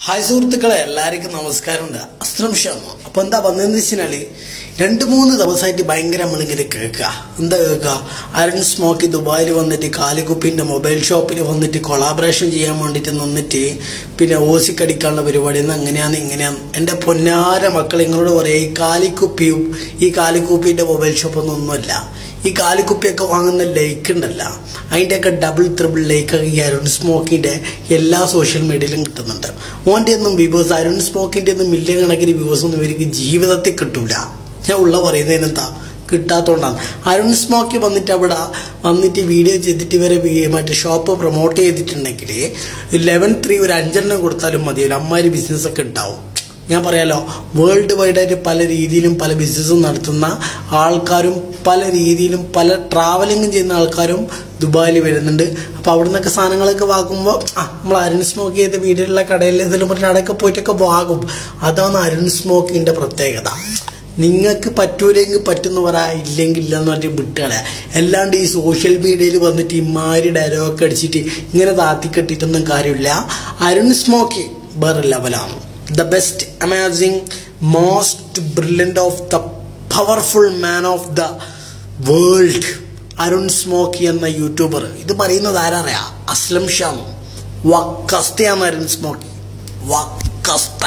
Hi സുഹൃത്തുക്കളെ എല്ലാവർക്കും നമസ്കാരമുണ്ട് അസ്ത്രം ശർമ്മ അപ്പോൾ എന്താ വന്നതെന്ന് രണ്ട് മൂന്ന് ദിവസമായിട്ട് ഭയങ്കര നമ്മളിങ്ങനെ കേൾക്കുക. എന്താ കേൾക്കുക? അരുൺ സ്മോക്കി ദുബായിൽ വന്നിട്ട് കാലിക്കുപ്പിന്റെ മൊബൈൽ ഷോപ്പിൽ വന്നിട്ട് കൊളാബറേഷൻ ചെയ്യാൻ വേണ്ടിയിട്ട് നിന്നിട്ട് പിന്നെ ഓസിക്കടിക്കാനുള്ള പരിപാടി. എന്ന് അങ്ങനെയാണ് ഇങ്ങനെയാണ് എന്റെ പൊന്നാര മക്കൾ നിങ്ങളോട് പറയാം ഈ കാലിക്കുപ്പിയും ഈ കാലിക്കുപ്പിന്റെ മൊബൈൽ ഷോപ്പൊന്നും ഒന്നുമല്ല. ഈ കാലിക്കുപ്പിയൊക്കെ വാങ്ങുന്ന ലൈക്ക് ഉണ്ടല്ല. അതിന്റെയൊക്കെ ഡബിൾ ത്രിബിൾ ലൈക്ക് ഈ അരുൺ സ്മോക്കിന്റെ എല്ലാ സോഷ്യൽ മീഡിയയിലും കിട്ടുന്നുണ്ട്. ഓന്റെ ഒന്നും വ്യൂവേഴ്സ് അരുൺ സ്മോക്കിന്റെ ഒന്നും മില്യൺ കണക്കിന് വ്യൂവേഴ്സ് ഒന്നും ഇവർക്ക് ജീവിതത്തിൽ കിട്ടൂല. ഞാൻ ഉള്ള പറയുന്നതിന് എന്താ കിട്ടാത്തോണ്ടാണ്. അരുൺ സ്മോക്കി വന്നിട്ട് അവിടെ വന്നിട്ട് വീഡിയോ ചെയ്തിട്ട് ഇവരെ മറ്റേ ഷോപ്പ് പ്രൊമോട്ട് ചെയ്തിട്ടുണ്ടെങ്കിൽ ലെവൻ ത്രീ ഒരു അഞ്ചെണ്ണം കൊടുത്താലും മതിയല്ലോ അമ്മാര് ബിസിനസ്സൊക്കെ ഉണ്ടാവും. ഞാൻ പറയാലോ വേൾഡ് വൈഡായിട്ട് പല രീതിയിലും പല ബിസിനസ്സും നടത്തുന്ന ആൾക്കാരും പല രീതിയിലും പല ട്രാവലിങ്ങും ചെയ്യുന്ന ആൾക്കാരും ദുബായിൽ വരുന്നുണ്ട്. അപ്പോൾ അവിടെ നിന്നൊക്കെ സാധനങ്ങളൊക്കെ വാങ്ങുമ്പോൾ ആ നമ്മൾ അരുൺ സ്മോക്ക് ചെയ്ത വീട്ടിലുള്ള കടയിൽ ഏതെങ്കിലും പറഞ്ഞാൽ അവിടെയൊക്കെ പോയിട്ടൊക്കെ വാങ്ങും. അതാണ് അരുൺ സ്മോക്കിന്റെ പ്രത്യേകത. നിങ്ങൾക്ക് പറ്റൂലെങ്കിൽ പറ്റുന്ന പറ ഇല്ലെങ്കിൽ ഇല്ലെന്ന് പറഞ്ഞിട്ട് വിട്ടുകളയാ അല്ലാണ്ട് ഈ സോഷ്യൽ മീഡിയയിൽ വന്നിട്ട് ഇമാരി ഡയലോഗൊക്കെ അടിച്ചിട്ട് ഇങ്ങനെ താത്തിക്കെട്ടിട്ടൊന്നും കാര്യമില്ല. അരുൺ സ്മോക്കി വേറെ ലെവലാണ് the best amazing most brilliant of the powerful man of the world Arun smokey എന്ന യൂട്യൂബർ ഇത് പറയുന്നത് ആരാറിയാ അസ്ലം ഷാം. വക്കസ്തയാണ് അരുൺ സ്മോക്കി. വക്കസ്ത.